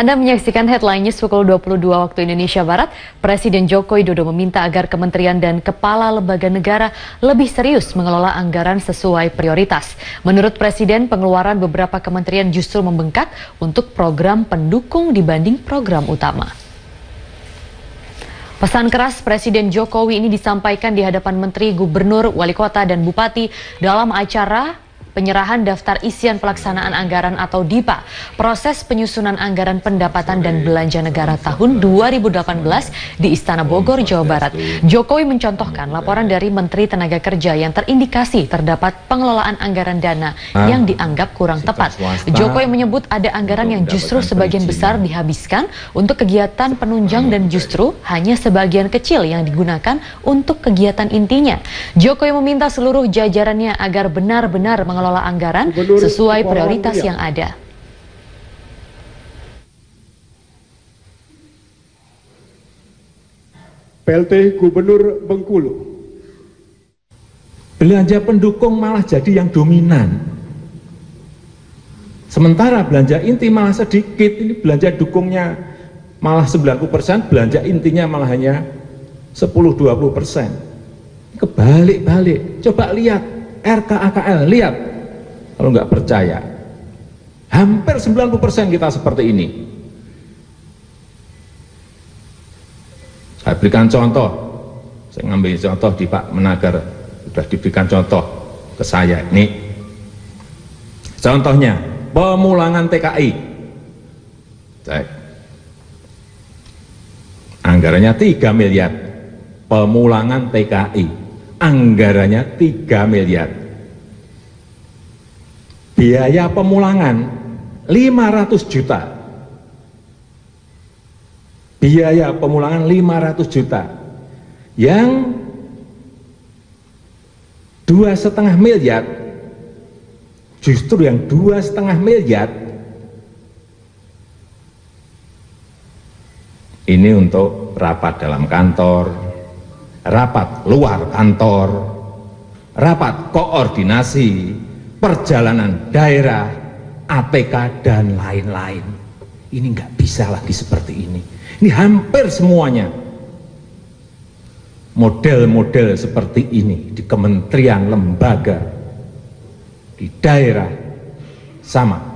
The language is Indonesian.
Anda menyaksikan headline news pukul 22 waktu Indonesia Barat. Presiden Joko Widodo meminta agar kementerian dan kepala lembaga negara lebih serius mengelola anggaran sesuai prioritas. Menurut Presiden, pengeluaran beberapa kementerian justru membengkak untuk program pendukung dibanding program utama. Pesan keras Presiden Jokowi ini disampaikan di hadapan Menteri, Gubernur, Wali Kota, dan Bupati dalam acara penyerahan daftar isian pelaksanaan anggaran atau DIPA, proses penyusunan anggaran pendapatan dan belanja negara tahun 2018 di Istana Bogor, Jawa Barat. Jokowi mencontohkan laporan dari Menteri Tenaga Kerja yang terindikasi terdapat pengelolaan anggaran dana ah. yang dianggap kurang tepat. Jokowi menyebut ada anggaran yang justru sebagian besar dihabiskan untuk kegiatan penunjang dan justru hanya sebagian kecil yang digunakan untuk kegiatan intinya. Jokowi meminta seluruh jajarannya agar benar-benar mengelola mengelola anggaran sesuai prioritas yang ada. PLT Gubernur Bengkulu. Belanja pendukung malah jadi yang dominan. Sementara belanja inti malah sedikit, ini belanja dukungnya malah 90 persen, belanja intinya malah hanya 10-20 persen. Kebalik-balik, coba lihat RKAKL, lihat kalau nggak percaya. Hampir 90% kita seperti ini. Saya berikan contoh, saya ngambil contoh di Pak Menagar, sudah diberikan contoh ke saya. Ini contohnya, pemulangan TKI. Cek. Anggarannya 3 miliar, pemulangan TKI. Anggarannya 3 miliar biaya pemulangan 500 juta. Biaya pemulangan 500 juta. Yang dua setengah miliar justru yang dua setengah miliar ini untuk rapat dalam kantor rapat luar kantor rapat koordinasi perjalanan daerah, ATK, dan lain-lain. Ini nggak bisa lagi seperti ini. Ini hampir semuanya model-model seperti ini di kementerian, lembaga, di daerah, sama